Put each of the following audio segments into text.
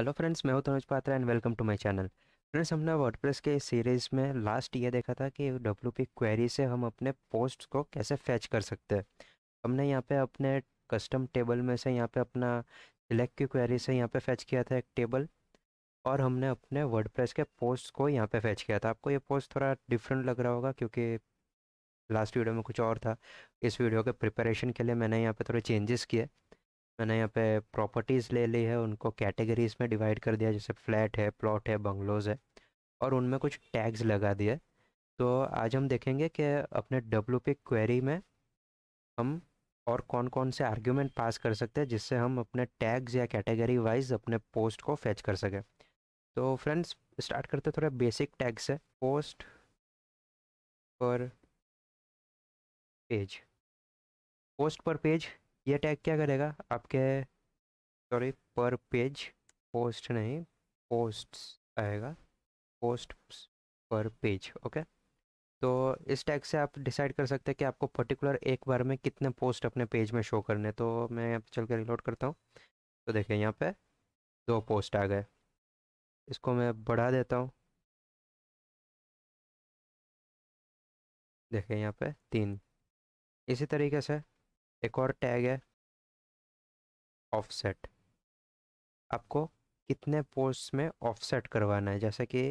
Hello friends, मैं हूँ Tanuj Patra and welcome to my channel. Friends, हमने WordPress के सीरीज़ में लास्ट ये देखा था कि डब्ल्यू पी क्वेरी से हम अपने पोस्ट को कैसे फैच कर सकते हैं। हमने यहाँ पे अपने कस्टम टेबल में से यहाँ पे अपना सिलेक्ट की क्वेरी से यहाँ पे फैच किया था एक टेबल और हमने अपने वर्डप्रेस के पोस्ट को यहाँ पे फैच किया था। आपको ये पोस्ट थोड़ा डिफरेंट लग रहा होगा क्योंकि लास्ट वीडियो में कुछ और था। इस वीडियो के प्रिपरेशन के लिए मैंने यहाँ पर थोड़े चेंजेस किए। मैंने यहाँ पे प्रॉपर्टीज़ ले ली है, उनको कैटेगरीज में डिवाइड कर दिया, जैसे फ्लैट है प्लॉट है बंगलोज है, और उनमें कुछ टैग्स लगा दिए। तो आज हम देखेंगे कि अपने डब्ल्यू पी क्वेरी में हम और कौन कौन से आर्ग्यूमेंट पास कर सकते हैं, जिससे हम अपने टैग्स या कैटेगरी वाइज अपने पोस्ट को फैच कर सकें। तो फ्रेंड्स स्टार्ट करते थोड़ा बेसिक टैग्स है post per page post per page ये टैग क्या करेगा? आपके सॉरी पर पेज पोस्ट नहीं पोस्ट्स आएगा। पोस्ट पर पेज ओके तो इस टैग से आप डिसाइड कर सकते हैं कि आपको पर्टिकुलर एक बार में कितने पोस्ट अपने पेज में शो करने तो मैं यहाँ पे चल कर रिलोड करता हूँ। तो देखिए यहाँ पे दो पोस्ट आ गए। इसको मैं बढ़ा देता हूँ। देखिए यहाँ पे तीन। इसी तरीके से एक और टैग है ऑफसेट आपको कितने पोस्ट में ऑफसेट करवाना है? जैसे कि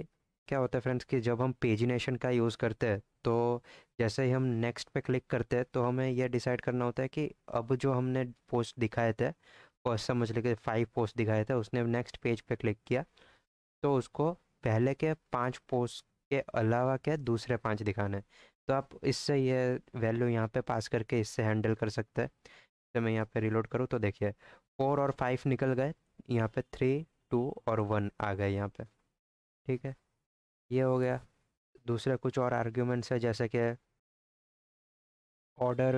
क्या होता है फ्रेंड्स कि जब हम पेजिनेशन का यूज़ करते हैं तो जैसे ही हम नेक्स्ट पे क्लिक करते हैं तो हमें यह डिसाइड करना होता है कि अब जो हमने पोस्ट दिखाए थे फ़र्स्ट समझ लीजिए फाइव पोस्ट दिखाए थे, उसने नेक्स्ट पेज पे क्लिक किया तो उसको पहले के पाँच पोस्ट के अलावा के दूसरे पाँच दिखाने तो आप इससे ये वैल्यू यहाँ पे पास करके इससे हैंडल कर सकते हैं। तो मैं यहाँ पे रिलोड करूँ तो देखिए, फोर और फाइव निकल गए, यहाँ पे थ्री, टू और वन आ गए यहाँ पे। ठीक है? ये हो गया। दूसरे कुछ और आर्ग्यूमेंट्स है, जैसे कि ऑर्डर।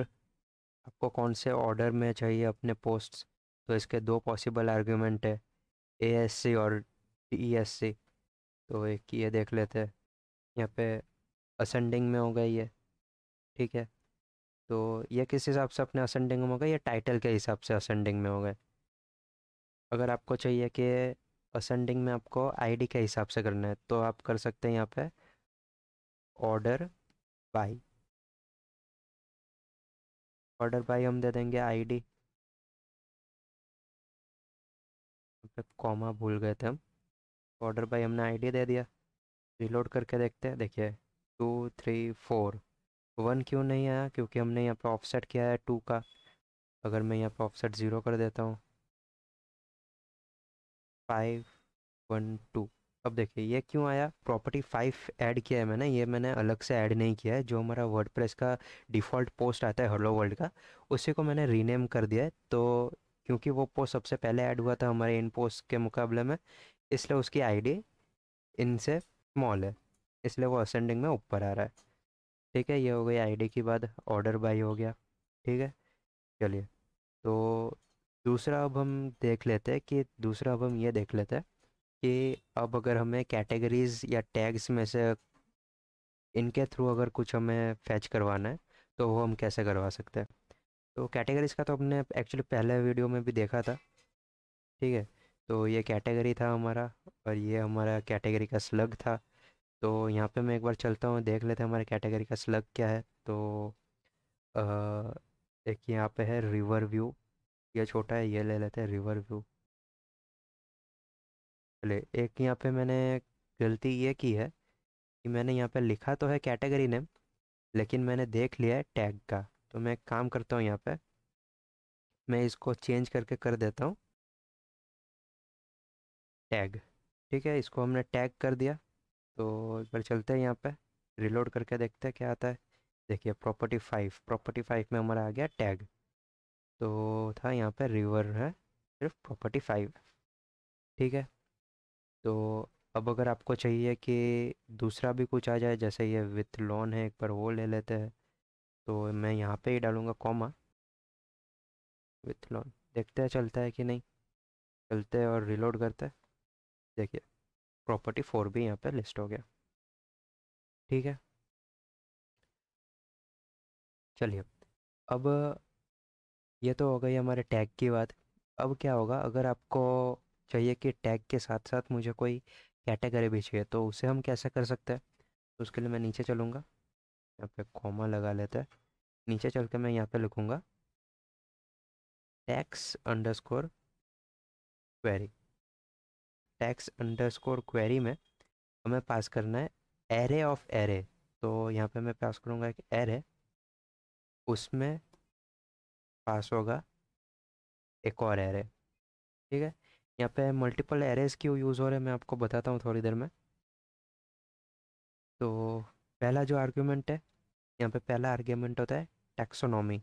आपको कौन से ऑर्डर में चाहिए अपने पोस्ट्स? तो इसके दो पॉसिबल आर्ग्यूमेंट है, ए एस सी और डी एस सी। तो एक ये देख लेते हैं। यहाँ पे असेंडिंग में हो गई है, ठीक है? तो ये किस हिसाब से अपने असेंडिंग में हो गए ये टाइटल के हिसाब से असेंडिंग में हो गए? अगर आपको चाहिए कि असेंडिंग में आपको आईडी के हिसाब से करना है तो आप कर सकते हैं यहाँ पे ऑर्डर बाई ऑर्डर बाई हम दे देंगे आईडी कॉमा भूल गए थे हम। ऑर्डर बाई हमने आईडी दे दिया। रिलोड करके देखते हैं। देखिए टू थ्री फोर वन क्यों नहीं आया? क्योंकि हमने यहाँ पे ऑफसेट किया है टू का। अगर मैं यहाँ पे ऑफसेट ज़ीरो कर देता हूँ। फाइव वन टू अब देखिए, ये क्यों आया? प्रॉपर्टी फाइव ऐड किया है मैंने। ये मैंने अलग से ऐड नहीं किया है। जो हमारा वर्डप्रेस का डिफ़ॉल्ट पोस्ट आता है हेलो वर्ल्ड का, उसी को मैंने रीनेम कर दिया है। तो क्योंकि वो पोस्ट सबसे पहले ऐड हुआ था हमारे इन पोस्ट के मुकाबले में, इसलिए उसकी आईडी इनसे स्मॉल है। इसलिए वो असेंडिंग में ऊपर आ रहा है। ठीक है, ये हो गई आईडी की बाद ऑर्डर बाई हो गया। ठीक है, चलिए। तो दूसरा अब हम देख लेते हैं कि, दूसरा अब हम ये देख लेते हैं कि अब अगर हमें कैटेगरीज या टैग्स में से इनके थ्रू अगर कुछ हमें फैच करवाना है तो वो हम कैसे करवा सकते हैं? तो कैटेगरीज का तो हमने एक्चुअली पहले वीडियो में भी देखा था। ठीक है तो ये कैटेगरी था हमारा और ये हमारा कैटेगरी का स्लग था। तो यहाँ पे मैं एक बार चलता हूँ, देख लेते हैं हमारे कैटेगरी का स्लग क्या है। तो एक यहाँ पे है रिवर व्यू ये छोटा है, ये ले लेते हैं रिवर व्यू चले एक यहाँ पे मैंने गलती ये की है कि मैंने यहाँ पे लिखा तो है कैटेगरी नेम लेकिन मैंने देख लिया है टैग का। तो मैं काम करता हूँ यहाँ पे, मैं इसको चेंज करके कर देता हूँ। टैग ठीक है, इसको हमने टैग कर दिया। तो एक बार चलते हैं यहाँ पे रिलोड करके देखते हैं क्या आता है। देखिए प्रॉपर्टी फाइव प्रॉपर्टी फाइव में हमारा आ गया टैग तो था यहाँ पे रिवर है, सिर्फ़ प्रॉपर्टी फाइव ठीक है? तो अब अगर आपको चाहिए कि दूसरा भी कुछ आ जाए, जैसे ये विथ लोन है, एक बार वो ले लेते हैं। तो मैं यहाँ पे ही डालूँगा कॉमा विथ लोन देखते हैं चलता है कि नहीं। चलते हैं और रिलोड करते हैं। देखिए। प्रॉपर्टी फोर भी यहाँ पे लिस्ट हो गया। ठीक है? चलिए, अब ये तो हो गई हमारे टैग की बात। अब क्या होगा, अगर आपको चाहिए कि टैग के साथ साथ मुझे कोई कैटेगरी भी चाहिए तो उसे हम कैसे कर सकते हैं? तो उसके लिए मैं नीचे चलूँगा। यहाँ पे कॉमा लगा लेते हैं। नीचे चल के मैं यहाँ पे लिखूँगा tax underscore query tax underscore query में हमें पास करना है एरे ऑफ़ एरे तो यहाँ पे मैं पास करूँगा एक एरे उसमें पास होगा एक और एरे ठीक है? यहाँ पे मल्टीपल एरेज क्यों यूज़ हो रहे हैं मैं आपको बताता हूँ थोड़ी देर में. तो पहला जो आर्ग्यूमेंट है, यहाँ पे पहला आर्ग्यूमेंट होता है टैक्सोनॉमी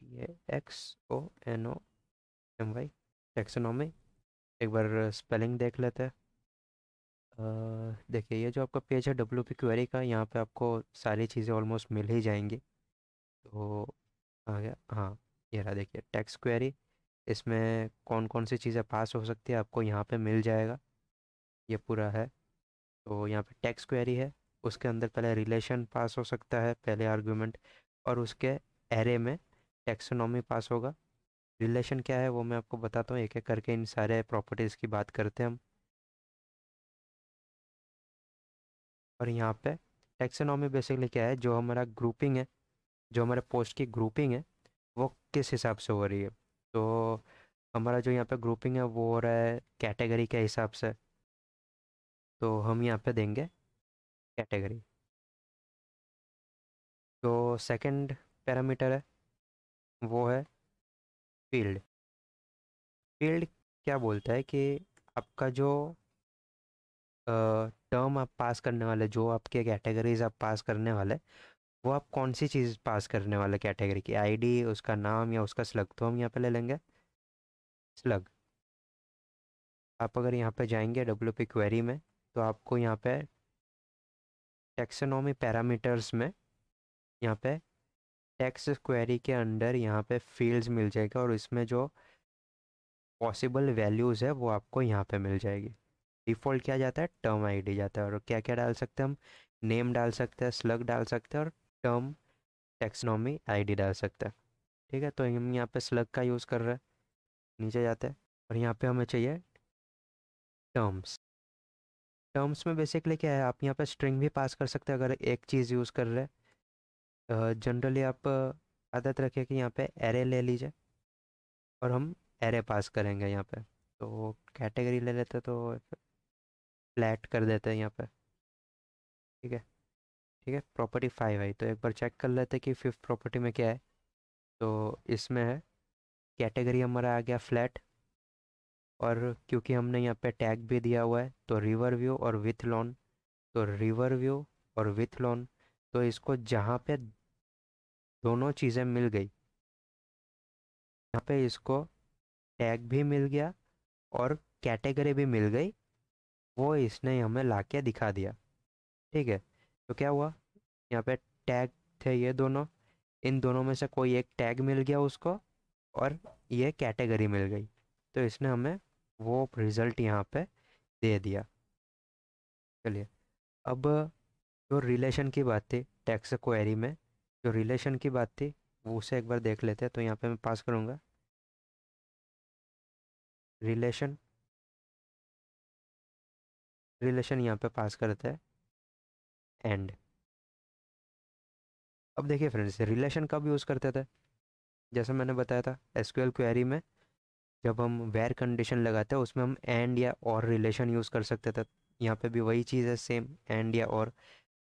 ये X O N O M Y taxonomy एक बार स्पेलिंग देख लेते हैं। देखिए, ये जो आपका पेज है डब्ल्यू पी क्वेरी का, यहाँ पे आपको सारी चीज़ें ऑलमोस्ट मिल ही जाएँगी। तो आ गया हाँ ये रहा देखिए टैक्स क्वेरी इसमें कौन कौन सी चीज़ें पास हो सकती है, आपको यहाँ पे मिल जाएगा। ये पूरा है। तो यहाँ पे टैक्स क्वेरी है, उसके अंदर पहले रिलेशन पास हो सकता है, पहले आर्गुमेंट और उसके एरे में टेक्सोनॉमी पास होगा। रिलेशन क्या है वो मैं आपको बताता हूँ। एक एक करके इन सारे प्रॉपर्टीज़ की बात करते हैं हम। और यहाँ पे टेक्सोनॉमी बेसिकली क्या है? जो हमारा ग्रुपिंग है, जो हमारे पोस्ट की ग्रुपिंग है, वो किस हिसाब से हो रही है? तो हमारा जो यहाँ पे ग्रुपिंग है, वो हो रहा है कैटेगरी के हिसाब से। तो हम यहाँ पे देंगे कैटेगरी। तो सेकंड पैरामीटर है, वो है फ़ील्ड। फ़ील्ड क्या बोलता है कि आपका जो टर्म आप पास करने वाले, जो आपके कैटेगरीज आप पास करने वाले, वो आप कौन सी चीज़ पास करने वाले कैटेगरी की? आईडी उसका नाम या उसका स्लग तो हम यहाँ पे ले लेंगे। स्लग आप अगर यहाँ पे जाएँगे डब्ल्यू पी क्वेरी में तो आपको यहाँ पे टेक्सोनॉमी पैरामीटर्स में, यहाँ पे टेक्स्ट क्वेरी के अंडर यहाँ पे फील्ड्स मिल जाएगा और इसमें जो पॉसिबल वैल्यूज़ है वो आपको यहाँ पे मिल जाएगी। डिफ़ॉल्ट क्या जाता है? टर्म आईडी जाता है और क्या क्या डाल सकते हैं हम? नेम डाल सकते हैं, स्लग डाल सकते हैं और टर्म टेक्सोनॉमी आईडी डाल सकते हैं। ठीक है तो हम यहाँ पे स्लग का यूज़ कर रहे हैं। नीचे जाते हैं और यहाँ पे हमें चाहिए टर्म्स। टर्म्स में बेसिकली क्या है? आप यहाँ पे स्ट्रिंग भी पास कर सकते हैं अगर एक चीज़ यूज़ कर रहे हैं। जनरली आप आदत रखें कि यहाँ पे एरे ले लीजिए और हम एरे पास करेंगे यहाँ पे। तो कैटेगरी ले लेते तो फ्लैट कर देते हैं यहाँ पे। ठीक है? ठीक है? प्रॉपर्टी फाइव आई तो एक बार चेक कर लेते कि फिफ्थ प्रॉपर्टी में क्या है। तो इसमें है कैटेगरी हमारा आ गया फ्लैट और क्योंकि हमने यहाँ पे टैग भी दिया हुआ है तो रिवर व्यू और विथ लॉन तो रिवर व्यू और विथ लॉन तो इसको जहाँ पे दोनों चीज़ें मिल गई, यहाँ पे इसको टैग भी मिल गया और कैटेगरी भी मिल गई, वो इसने हमें ला के दिखा दिया। ठीक है तो क्या हुआ? यहाँ पे टैग थे ये दोनों, इन दोनों में से कोई एक टैग मिल गया उसको और ये कैटेगरी मिल गई तो इसने हमें वो रिज़ल्ट यहाँ पे दे दिया। चलिए, अब जो रिलेशन की बात थी टेक्स्ट क्वेरी में, जो रिलेशन की बात थी, वो उसे एक बार देख लेते हैं तो यहाँ पे मैं पास करूँगा। रिलेशन रिलेशन यहाँ पे पास करते हैं एंड अब देखिए फ्रेंड्स रिलेशन कब यूज़ करते थे? जैसे मैंने बताया था एसक्यूएल क्वेरी में, जब हम वेर कंडीशन लगाते हैं, उसमें हम एंड या और रिलेशन यूज़ कर सकते थे। यहाँ पे भी वही चीज़ है सेम एंड या और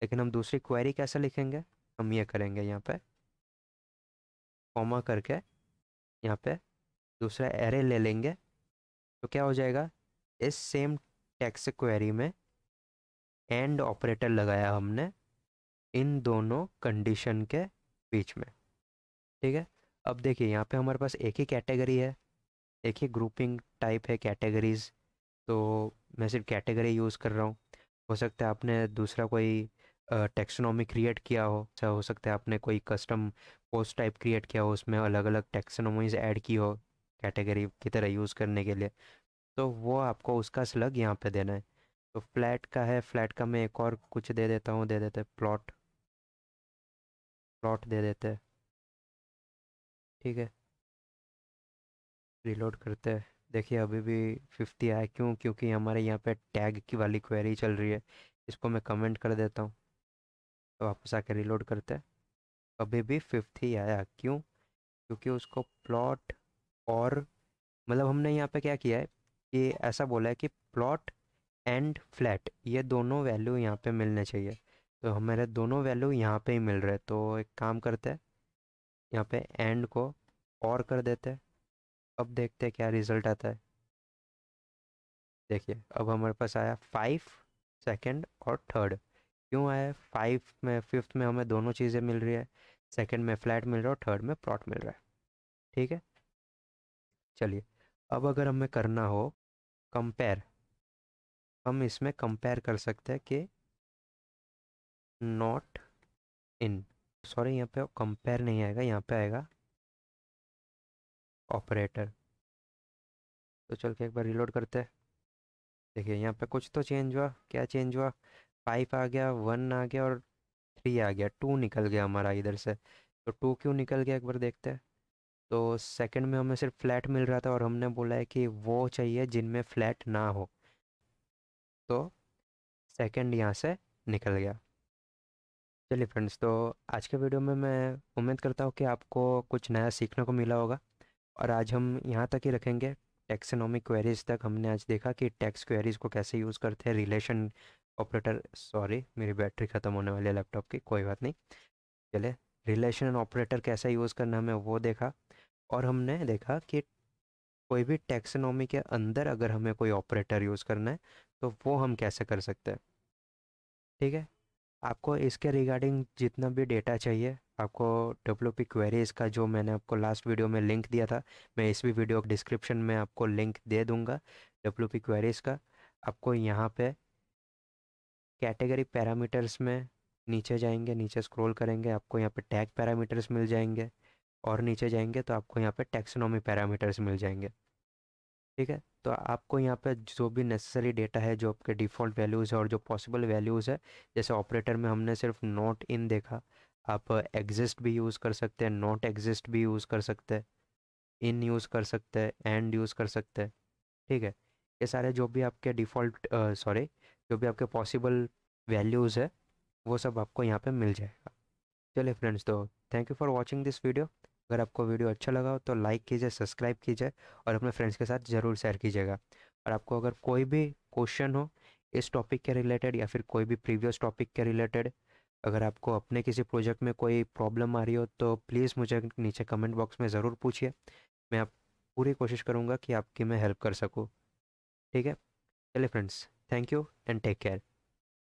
लेकिन हम दूसरी क्वेरी कैसे लिखेंगे? हम ये करेंगे यहाँ पे कॉमा करके यहाँ पे दूसरा एरे ले लेंगे तो क्या हो जाएगा? इस सेम टैक्स क्वेरी में एंड ऑपरेटर लगाया हमने इन दोनों कंडीशन के बीच में। ठीक है? अब देखिए, यहाँ पे हमारे पास एक ही कैटेगरी है, एक ही ग्रुपिंग टाइप है कैटेगरीज तो मैं सिर्फ़ कैटेगरी यूज़ कर रहा हूँ। हो सकता है आपने दूसरा कोई टेक्सोनॉमी क्रिएट किया हो, ऐसा हो सकता है आपने कोई कस्टम पोस्ट टाइप क्रिएट किया हो, उसमें अलग अलग टेक्सोनॉमीज ऐड की हो कैटेगरी की तरह यूज़ करने के लिए। तो वो आपको उसका स्लग यहाँ पे देना है। तो फ्लैट का है फ्लैट का मैं एक और कुछ दे देता हूँ, दे देते प्लॉट प्लॉट दे देते ठीक है। रिलोड करते हैं। देखिए, अभी भी फिफ्टी आया क्यों? क्योंकि हमारे यहाँ पे टैग की वाली क्वेरी चल रही है। इसको मैं कमेंट कर देता हूँ। तो वापस आके रिलोड करते हैं। अभी भी फिफ्थ ही आया, क्यों? क्योंकि उसको प्लॉट और मतलब हमने यहाँ पे क्या किया है कि ऐसा बोला है कि प्लॉट एंड फ्लैट ये दोनों वैल्यू यहाँ पे मिलने चाहिए। तो हमारे दोनों वैल्यू यहाँ पे ही मिल रहे तो एक काम करते हैं, यहाँ पे एंड को और कर देते हैं। अब देखते हैं क्या रिज़ल्ट आता है। देखिए, अब हमारे पास आया फाइव सेकंड और थर्ड क्यों आया फाइव में फिफ्थ में हमें दोनों चीज़ें मिल रही है। सेकंड में फ्लैट मिल रहा है और थर्ड में प्लॉट मिल रहा है। ठीक है? चलिए, अब अगर हमें करना हो कंपेयर हम इसमें कंपेयर कर सकते हैं कि नॉट इन सॉरी यहाँ पे कंपेयर नहीं आएगा, यहाँ पे आएगा ऑपरेटर तो चल के एक बार रिलोड करते हैं। देखिए, यहाँ पे कुछ तो चेंज हुआ। क्या चेंज हुआ? फाइव आ गया वन आ गया और थ्री आ गया। टू निकल गया हमारा इधर से। तो टू क्यों निकल गया? एक बार देखते हैं। तो सेकंड में हमें सिर्फ़ फ्लैट मिल रहा था और हमने बोला है कि वो चाहिए जिनमें फ्लैट ना हो। तो सेकंड यहाँ से निकल गया। चलिए फ्रेंड्स तो आज के वीडियो में मैं उम्मीद करता हूँ कि आपको कुछ नया सीखने को मिला होगा। और आज हम यहाँ तक ही रखेंगे। टेक्सोनॉमिक क्वेरीज तक हमने आज देखा कि टैक्स क्वेरीज को कैसे यूज़ करते हैं रिलेशन ऑपरेटर सॉरी मेरी बैटरी ख़त्म होने वाली है लैपटॉप की, कोई बात नहीं। चले रिलेशन ऑपरेटर कैसे यूज़ करना हमें वो देखा। और हमने देखा कि कोई भी टेक्सोनॉमी के अंदर अगर हमें कोई ऑपरेटर यूज़ करना है तो वो हम कैसे कर सकते हैं? ठीक है? आपको इसके रिगार्डिंग जितना भी डेटा चाहिए, आपको डब्ल्यू पी क्वेरीज का जो मैंने आपको लास्ट वीडियो में लिंक दिया था, मैं इस भी वीडियो डिस्क्रिप्शन में आपको लिंक दे दूँगा डब्ल्यू पी क्वेरीज का। आपको यहाँ पे कैटेगरी पैरामीटर्स में नीचे जाएँगे, नीचे स्क्रॉल करेंगे, आपको यहाँ पे टैग पैरामीटर्स मिल जाएँगे और नीचे जाएँगे तो आपको यहाँ पे टेक्सोनॉमी पैरामीटर्स मिल जाएँगे। ठीक है? तो आपको यहाँ पे जो भी नेसेसरी डेटा है, जो आपके डिफ़ॉल्ट वैल्यूज़ है और जो पॉसिबल वैल्यूज़ है, जैसे ऑपरेटर में हमने सिर्फ़ नॉट इन देखा, आप एग्जिस्ट भी यूज़ कर सकते हैं नॉट एग्जिस्ट भी यूज़ कर सकते हैं इन यूज़ कर सकते हैं एंड यूज़ कर सकते हैं। ठीक है? ये सारे जो भी आपके डिफ़ॉल्ट सॉरी जो भी आपके पॉसिबल वैल्यूज़ है, वो सब आपको यहाँ पे मिल जाएगा। चलिए फ्रेंड्स तो thank you for watching this video अगर आपको वीडियो अच्छा लगा हो तो लाइक कीजिए सब्सक्राइब कीजिए और अपने फ्रेंड्स के साथ ज़रूर शेयर कीजिएगा। और आपको अगर कोई भी क्वेश्चन हो इस टॉपिक के रिलेटेड या फिर कोई भी प्रीवियस टॉपिक के रिलेटेड अगर आपको अपने किसी प्रोजेक्ट में कोई प्रॉब्लम आ रही हो तो प्लीज़ मुझे नीचे कमेंट बॉक्स में ज़रूर पूछिए। मैं आप पूरी कोशिश करूँगा कि आपकी मैं हेल्प कर सकूँ। ठीक है? चलिए friends thank you and take care